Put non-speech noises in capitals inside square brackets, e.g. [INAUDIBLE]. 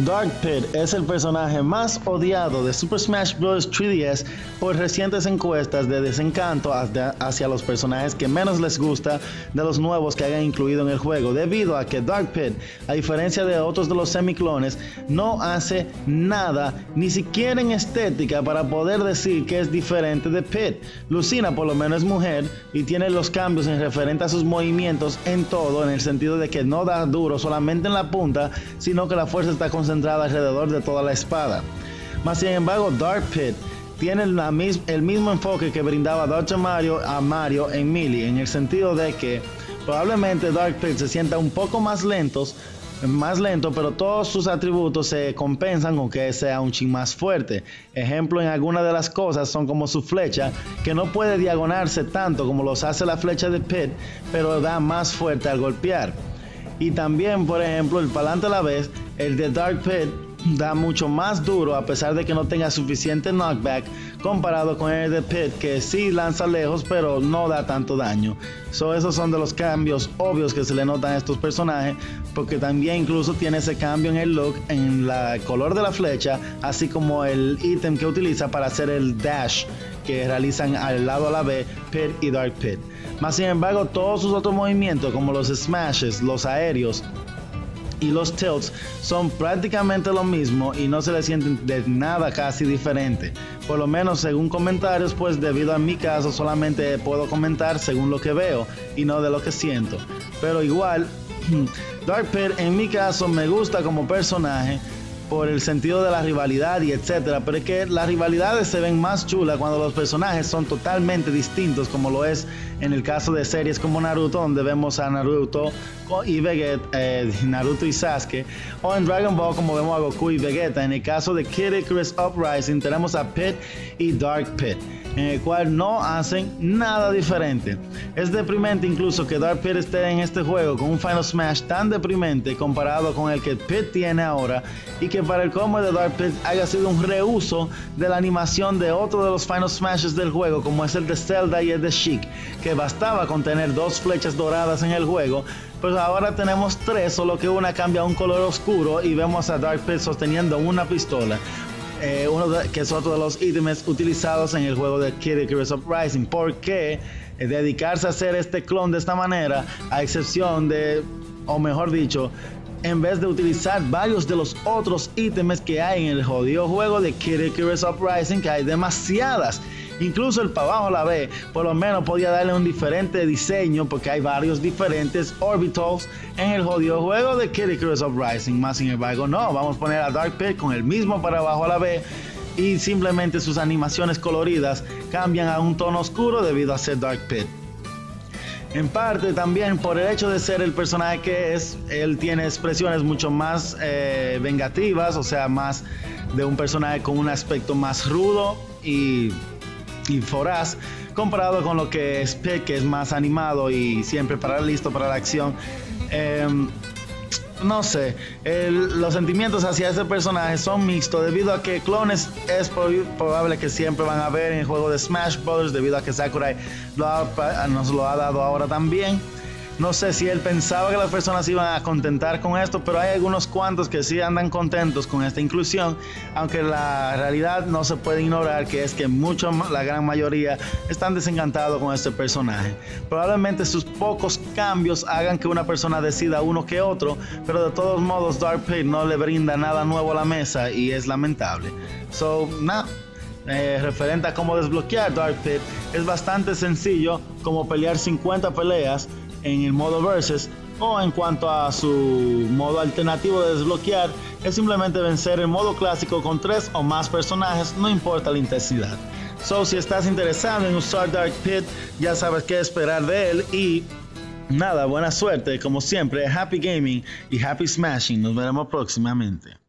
Dark Pit es el personaje más odiado de Super Smash Bros. 3DS por recientes encuestas de desencanto hacia los personajes que menos les gusta de los nuevos que hayan incluido en el juego, debido a que Dark Pit, a diferencia de otros de los semiclones, no hace nada, ni siquiera en estética, para poder decir que es diferente de Pit. Lucina por lo menos es mujer y tiene los cambios en referente a sus movimientos en todo, en el sentido de que no da duro solamente en la punta, sino que la fuerza está concentrada centrada alrededor de toda la espada. Más sin embargo, Dark Pit tiene el mismo enfoque que brindaba Dr. Mario a Mario en Melee, en el sentido de que probablemente Dark Pit se sienta un poco más lentos, más lento, pero todos sus atributos se compensan con que sea un ching más fuerte. Ejemplo en algunas de las cosas son como su flecha, que no puede diagonarse tanto como los hace la flecha de Pit, pero da más fuerte al golpear. Y también, por ejemplo, el palante a la vez, el de Dark Pit da mucho más duro a pesar de que no tenga suficiente knockback comparado con el de Pit que sí lanza lejos pero no da tanto daño. So, esos son de los cambios obvios que se le notan a estos personajes porque también incluso tiene ese cambio en el look, en el color de la flecha, así como el ítem que utiliza para hacer el dash que realizan al lado a la vez Pit y Dark Pit. Más sin embargo, todos sus otros movimientos como los smashes, los aéreos, y los tilts son prácticamente lo mismo y no se le sienten de nada casi diferente. Por lo menos según comentarios, pues debido a mi caso solamente puedo comentar según lo que veo y no de lo que siento. Pero igual, Dark Pit en mi caso me gusta como personaje por el sentido de la rivalidad y etcétera, pero es que las rivalidades se ven más chulas cuando los personajes son totalmente distintos, como lo es en el caso de series como Naruto, donde vemos a Naruto y Vegeta, eh, [LAUGHS] Naruto y Sasuke, o en Dragon Ball, como vemos a Goku y Vegeta. En el caso de Kid Icarus Uprising, tenemos a Pit y Dark Pit en el cual no hacen nada diferente. Es deprimente incluso que Dark Pit esté en este juego con un Final Smash tan deprimente comparado con el que Pit tiene ahora y que para el combo de Dark Pit haya sido un reuso de la animación de otro de los Final Smashes del juego como es el de Zelda y el de Chic, que bastaba con tener dos flechas doradas en el juego pues ahora tenemos tres, solo que una cambia a un color oscuro y vemos a Dark Pit sosteniendo una pistola. Eh, uno que es otro de los ítems utilizados en el juego de Kid Icarus Uprising. porque eh, dedicarse a hacer este clon de esta manera, a excepción de, o mejor dicho, en vez de utilizar varios de los otros ítems que hay en el jodido juego de Kid Icarus Uprising, que hay demasiadas Incluso el para abajo la ve, por lo menos podía darle un diferente diseño porque hay varios diferentes orbitals en el jodido juego de Kid Icarus Uprising. Más sin embargo, no, vamos a poner a Dark Pit con el mismo para abajo a la B y simplemente sus animaciones coloridas cambian a un tono oscuro debido a ser Dark Pit. En parte también por el hecho de ser el personaje que es, él tiene expresiones mucho más eh, vengativas, o sea, más de un personaje con un aspecto más rudo y y Foraz, comparado con lo que es Pick, que es más animado y siempre para listo para la acción. Em, no sé, los sentimientos hacia ese personaje son mixtos debido a que clones es probable que siempre van a ver en el juego de Smash Bros. debido a que Sakurai nos lo ha dado ahora también. No sé si él pensaba que las personas iban a contentar con esto, pero hay algunos cuantos que sí andan contentos con esta inclusión, aunque la realidad no se puede ignorar que es que mucho, la gran mayoría están desencantados con este personaje. Probablemente sus pocos cambios hagan que una persona decida uno que otro, pero de todos modos Dark Pit no le brinda nada nuevo a la mesa y es lamentable. So, nada. Eh, referente a cómo desbloquear Dark Pit, es bastante sencillo como pelear 50 peleas en el modo versus o en cuanto a su modo alternativo de desbloquear es simplemente vencer el modo clásico con tres o más personajes, no importa la intensidad. So si estás interesado en usar Dark Pit, ya sabes qué esperar de él y nada, buena suerte, como siempre, happy gaming y happy smashing. Nos veremos próximamente.